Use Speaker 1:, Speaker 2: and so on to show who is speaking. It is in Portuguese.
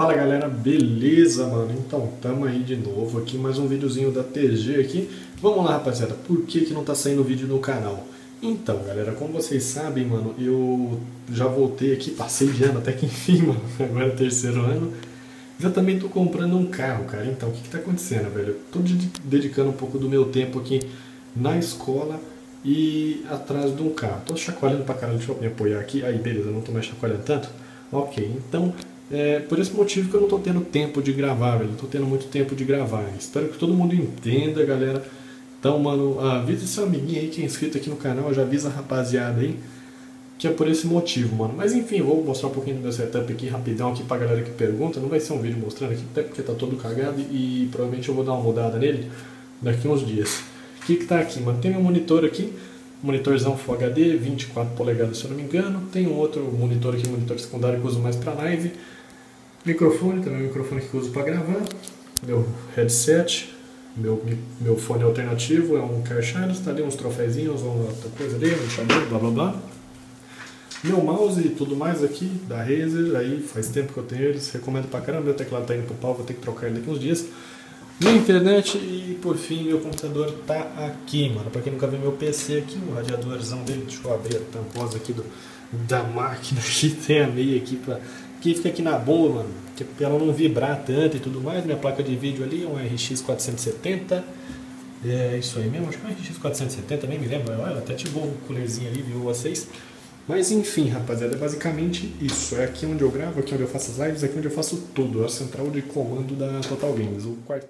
Speaker 1: Fala galera, beleza mano? Então, tamo aí de novo aqui, mais um videozinho da TG aqui. Vamos lá rapaziada, por que que não tá saindo vídeo no canal? Então galera, como vocês sabem mano, eu já voltei aqui, passei de ano até que enfim mano, agora é terceiro ano. Já também tô comprando um carro, cara, então o que que tá acontecendo velho? Eu tô dedicando um pouco do meu tempo aqui na escola e atrás de um carro. Tô chacoalhando pra caralho, deixa eu me apoiar aqui. Aí beleza, não tô mais chacoalhando tanto. Ok, então é por esse motivo que eu não estou tendo tempo de gravar, velho. Não tô tendo muito tempo de gravar. Espero que todo mundo entenda, galera. Então, mano, avisa seu amiguinho aí que é inscrito aqui no canal, já avisa a rapaziada aí, que é por esse motivo, mano. Mas enfim, vou mostrar um pouquinho do meu setup aqui rapidão aqui pra galera que pergunta. Não vai ser um vídeo mostrando aqui, até porque tá todo cagado e, provavelmente eu vou dar uma mudada nele daqui uns dias. O que que tá aqui, mano? Tem meu monitor aqui, monitorzão Full HD, 24 polegadas se eu não me engano. Tem um outro monitor aqui, monitor secundário que eu uso mais para live. Microfone, também é um microfone que eu uso para gravar. Meu headset, meu, meu fone alternativo é um Charles, tá ali uns trofézinhos, uma outra coisa ali, um chamado, blá blá blá. Meu mouse e tudo mais aqui da Razer, aí faz tempo que eu tenho eles, recomendo pra caramba. Meu teclado tá indo pro pau, vou ter que trocar ele daqui uns dias. Minha internet e por fim meu computador tá aqui, mano. Pra quem nunca viu meu PC aqui, o radiadorzão dele, deixa eu abrir a tamposa aqui do, da máquina que tem a meia aqui pra que fica aqui na bomba, mano, que pra ela não vibrar tanto e tudo mais. Minha placa de vídeo ali é um RX 470. É isso aí mesmo, acho que é um RX 470, nem me lembro. Olha, até ativou o coolerzinho ali, viu vocês? Mas enfim, rapaziada, é basicamente isso. É aqui onde eu gravo, aqui onde eu faço as lives, aqui onde eu faço tudo. É a central de comando da Total Games. O quartel